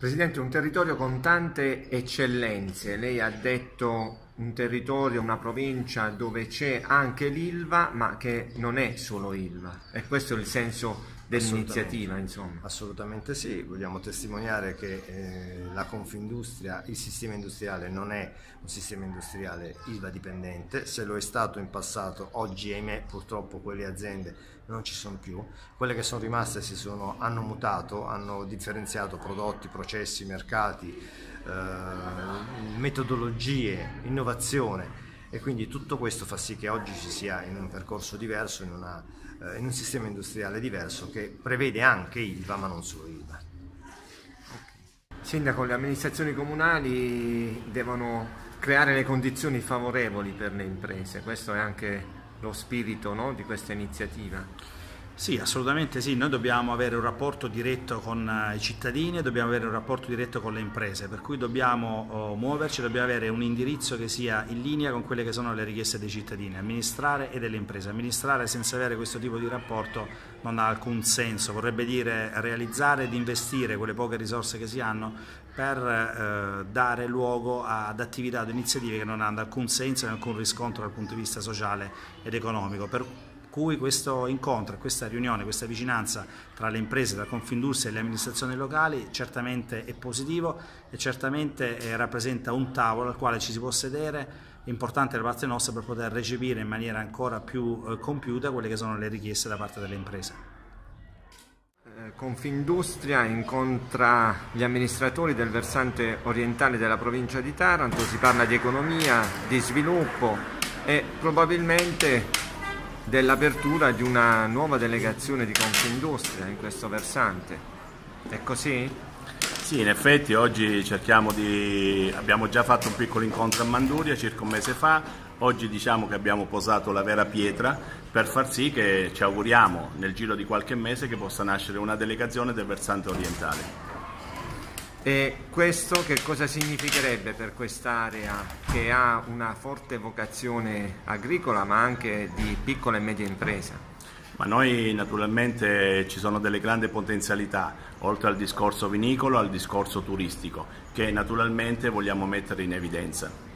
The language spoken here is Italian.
Presidente, un territorio con tante eccellenze, lei ha detto un territorio, una provincia dove c'è anche l'ILVA, ma che non è solo ILVA, e questo è il senso dell'iniziativa, insomma. Assolutamente sì, vogliamo testimoniare che eh, la Confindustria, il sistema industriale non è un sistema industriale ILVA dipendente, se lo è stato in passato, oggi ahimè purtroppo quelle aziende non ci sono più, quelle che sono rimaste si sono, hanno mutato, hanno differenziato prodotti, processi, mercati, eh, metodologie, innovazione e quindi tutto questo fa sì che oggi ci sia in un percorso diverso, in, una, eh, in un sistema industriale diverso che prevede anche ILVA ma non solo ILVA. Sindaco, le amministrazioni comunali devono creare le condizioni favorevoli per le imprese, questo è anche lo spirito no, di questa iniziativa. Sì, assolutamente sì, noi dobbiamo avere un rapporto diretto con eh, i cittadini dobbiamo avere un rapporto diretto con le imprese, per cui dobbiamo oh, muoverci, dobbiamo avere un indirizzo che sia in linea con quelle che sono le richieste dei cittadini, amministrare e delle imprese. Amministrare senza avere questo tipo di rapporto non ha alcun senso, vorrebbe dire realizzare ed investire quelle poche risorse che si hanno per eh, dare luogo ad attività, ad iniziative che non hanno alcun senso e alcun riscontro dal punto di vista sociale ed economico. Per cui questo incontro, questa riunione, questa vicinanza tra le imprese, tra Confindustria e le amministrazioni locali certamente è positivo e certamente eh, rappresenta un tavolo al quale ci si può sedere importante da parte nostra per poter recepire in maniera ancora più eh, compiuta quelle che sono le richieste da parte delle imprese. Eh, Confindustria incontra gli amministratori del versante orientale della provincia di Taranto, si parla di economia, di sviluppo e probabilmente dell'apertura di una nuova delegazione di Confindustria in questo versante. È così? Sì, in effetti oggi cerchiamo di... abbiamo già fatto un piccolo incontro a Manduria circa un mese fa, oggi diciamo che abbiamo posato la vera pietra per far sì che ci auguriamo nel giro di qualche mese che possa nascere una delegazione del versante orientale. E questo che cosa significherebbe per quest'area che ha una forte vocazione agricola ma anche di piccola e media impresa? Ma noi naturalmente ci sono delle grandi potenzialità, oltre al discorso vinicolo, al discorso turistico, che naturalmente vogliamo mettere in evidenza.